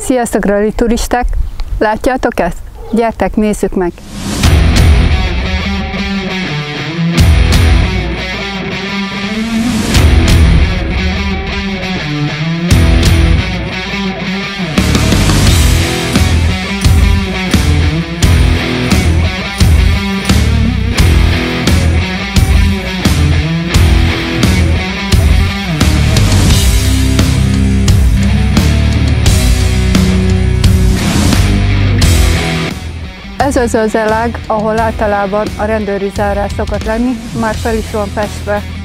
Sziasztok, rally turisták! Látjátok ezt? Gyertek, nézzük meg! Ez az az elág, ahol általában a rendőri zárás szokott lenni, már fel is van festve.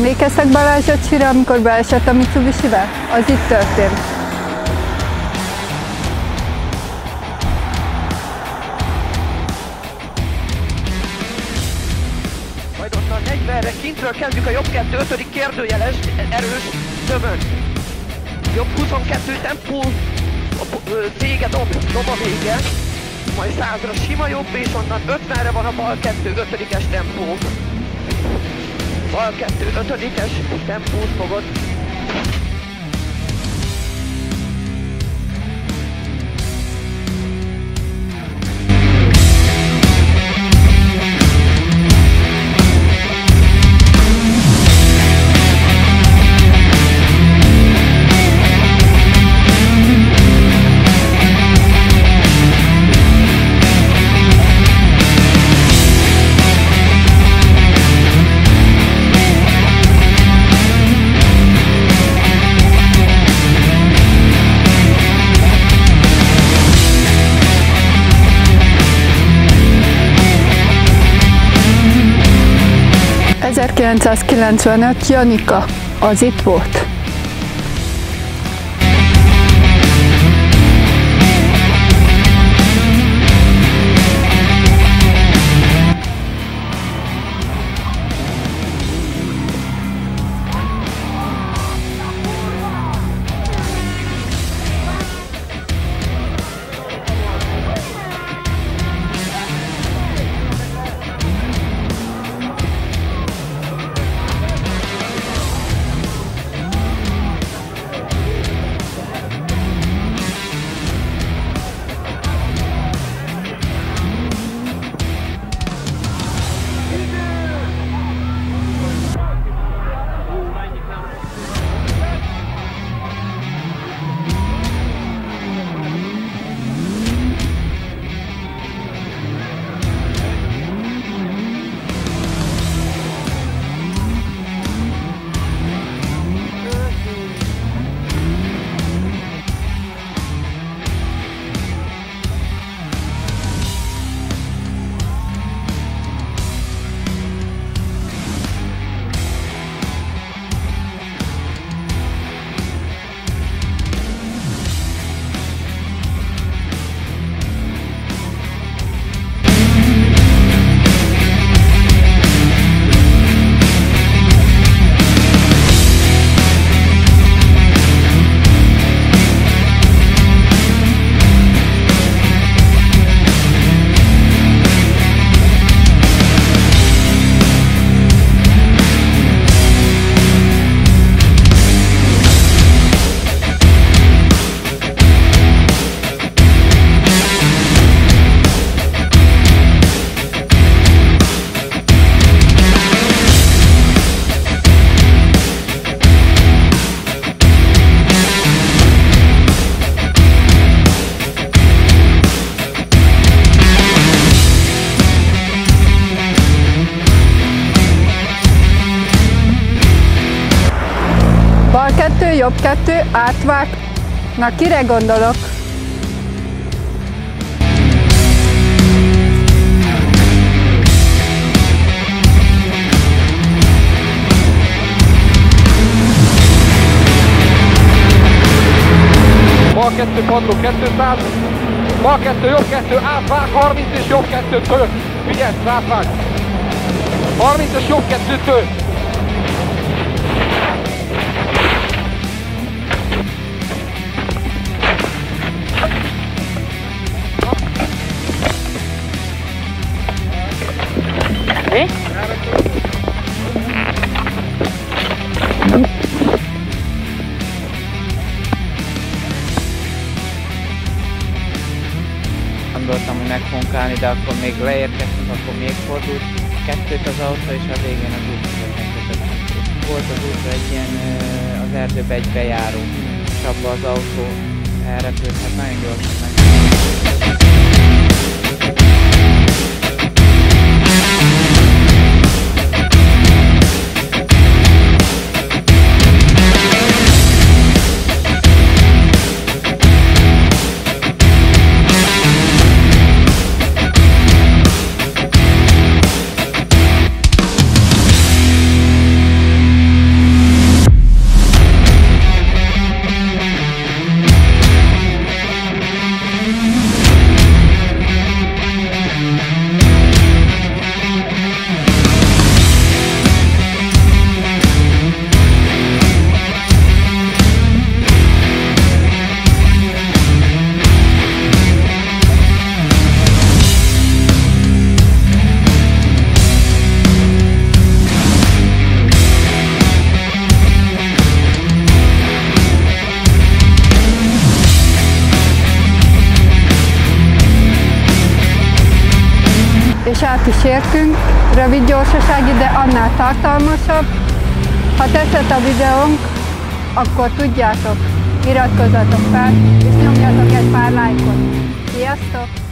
Emlékeztek Balázs öcsire, amikor beesett a Mitsubishi-be? Az itt történt. Majd onnan 40-re kintről kezdjük a jobb 2, 5. kérdőjeles, erős, tömön. Jobb 22 tempó, a vége dob, dob a vége. Majd 100-ra sima jobb, és onnan 50-re van a bal 2, 5-es tempó. Bal 2, 5-es tempót fogod. ...1995 Janika, az itt volt. Kettő, jobb kettő, átvág. Na, kire gondolok? Bal 2 padló 200, bal 2, jobb 2, átvág 30 és jobb 2 tört. Figyelj, ráfág! 30-as jobb kettőtől! Gondoltam, hogy meg fogunk állni, de akkor még leérkeztünk, akkor még fordult kettőt az autó, és a végén az útra Volt az útra egy ilyen az erdőbe egy bejáró, és abba az autó elrepült, hát nagyon gyorsan meg. És át is értünk, rövid gyorsasági, de annál tartalmasabb. Ha tetszett a videónk, akkor tudjátok, iratkozzatok fel, és nyomjatok egy pár lájkot. Sziasztok!